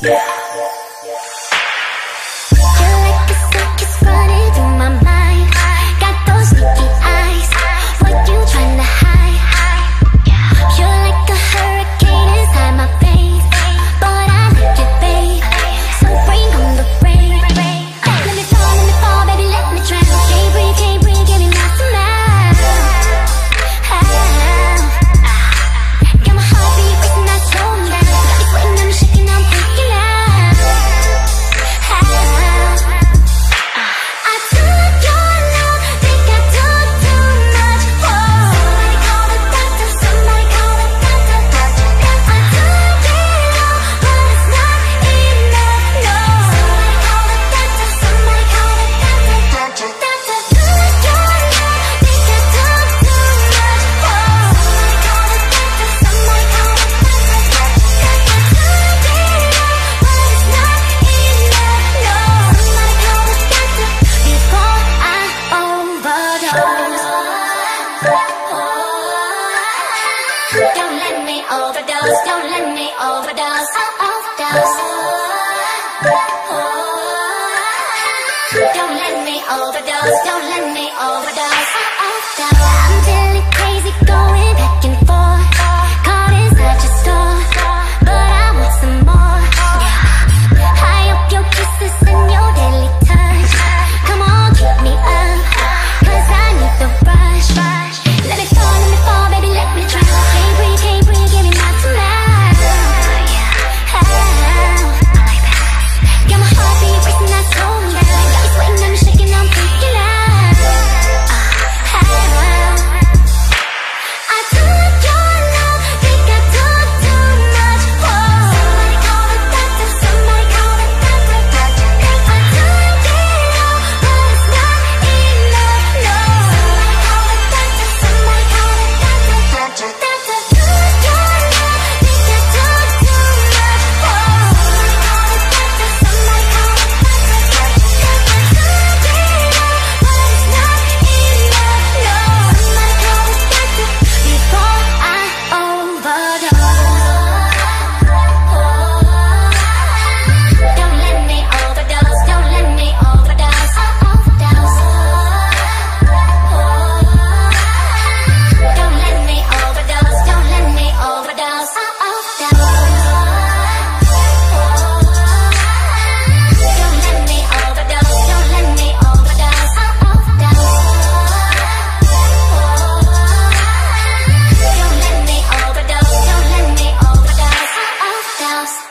Yeah. overdose. Don't let me overdose. Oh, overdose. Oh, oh. Don't let me overdose. Don't let me overdose. Oh, overdose. I'm feeling crazy going. house.